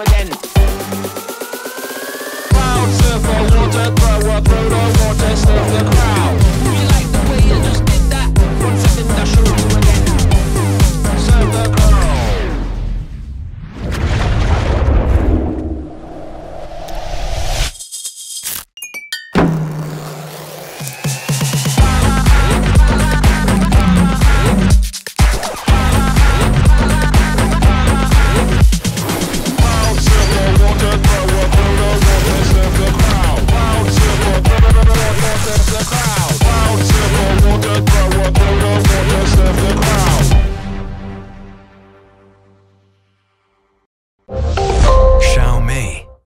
again. Proud surfer, water thrower.